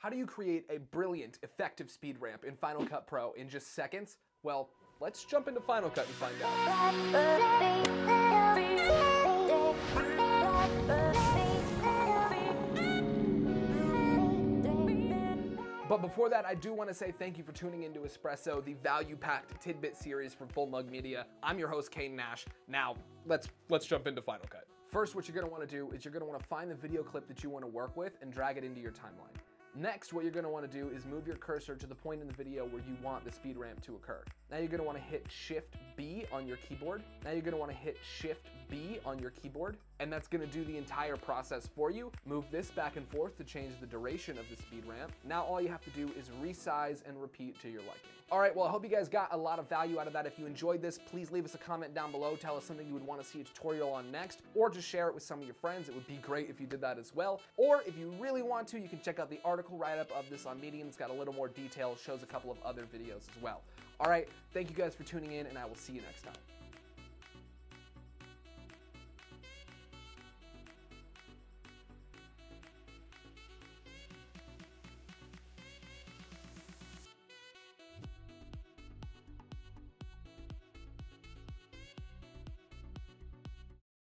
How do you create a brilliant, effective speed ramp in Final Cut Pro in just seconds? Well, let's jump into Final Cut and find out. But before that, I do want to say thank you for tuning into Espresso, the value-packed tidbit series from Full Mug Media. I'm your host, Kane Nash. Now, let's let's jump into Final Cut. First, what you're gonna wanna do is you're gonna wanna find the video clip that you wanna work with and drag it into your timeline. Next, what you're gonna wanna do is move your cursor to the point in the video where you want the speed ramp to occur. Now you're gonna wanna hit Shift B on your keyboard. Now you're gonna wanna hit Shift B on your keyboard, and that's gonna do the entire process for you. Move this back and forth to change the duration of the speed ramp. Now all you have to do is resize and repeat to your liking. All right, well, I hope you guys got a lot of value out of that. If you enjoyed this, please leave us a comment down below. Tell us something you would wanna see a tutorial on next, or just share it with some of your friends. It would be great if you did that as well. Or if you really want to, you can check out the article write-up of this on Medium. It's got a little more detail, shows a couple of other videos as well. All right, thank you guys for tuning in, and I will see you next time.